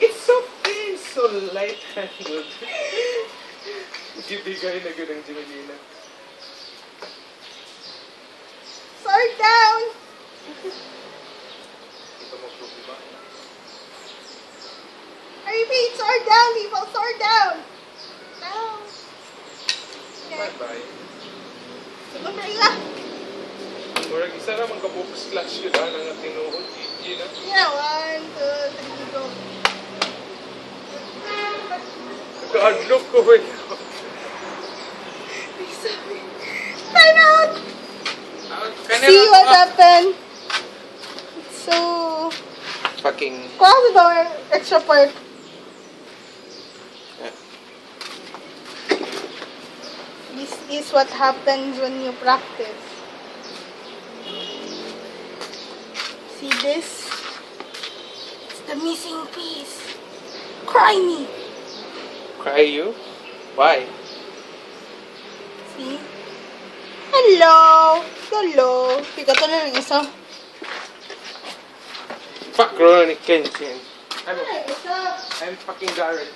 it's so thin, so light. Sword down. repeat, soar down, people, soar down. Down. Okay. Bye-bye. Sugod na ila. Murag isa naman kapupos clash yun, ah, ha? Nang tinuod, yun, ha? Yeah, one, two, three, go. Nag-unlock ko, eh. Time out! See what happened. So... Fucking... Kuha ba extra part? Is what happens when you practice. See this? It's the missing piece. Cry me. Cry you? Why? See? Hello! Hello! Pikat na ng isa. Fuck Rurouni Kenshin. I'm. I'm fucking Garrett.